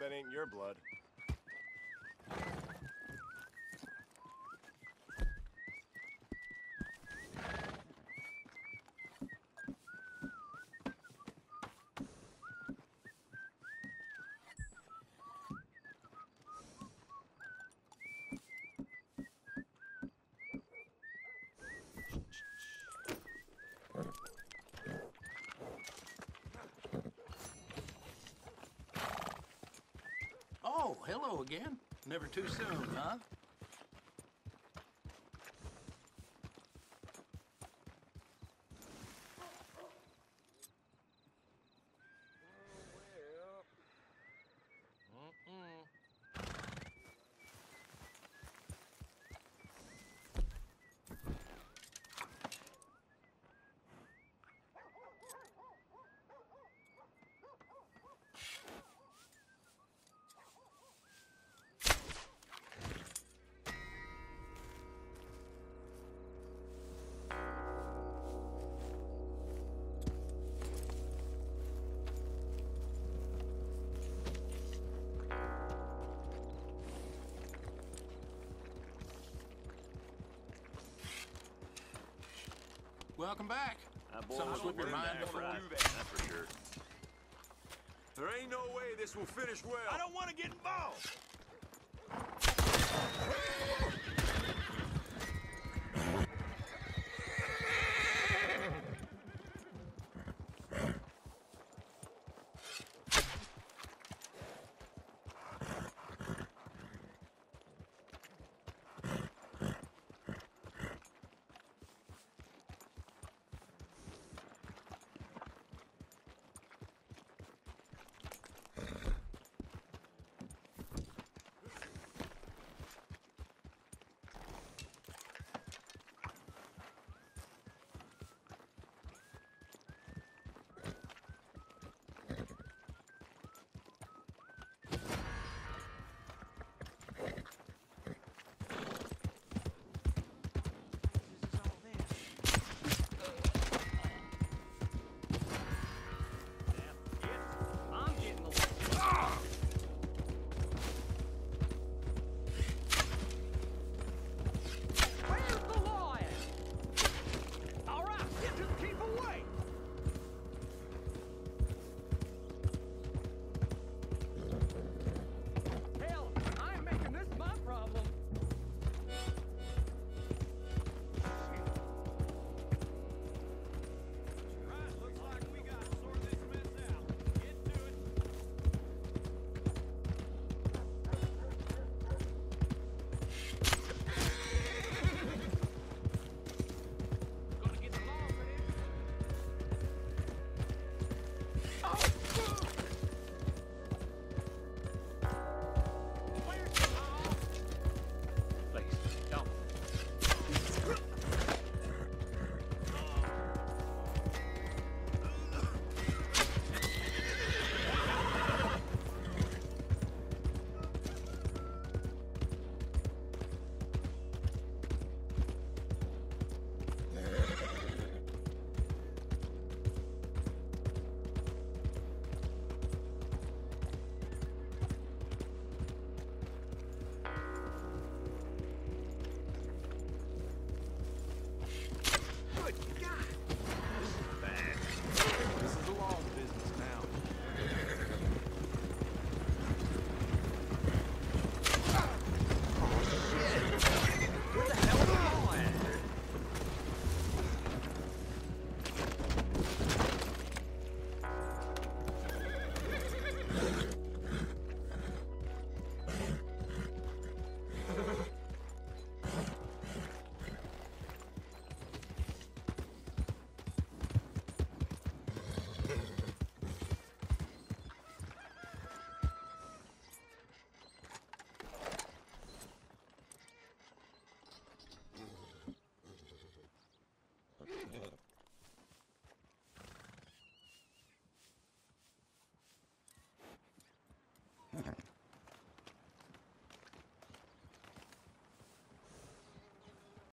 that ain't your blood. Hello again. Never too soon, huh? Welcome back. Slip your mind before right. do that. That's for sure. There ain't no way this will finish well. I don't want to get involved.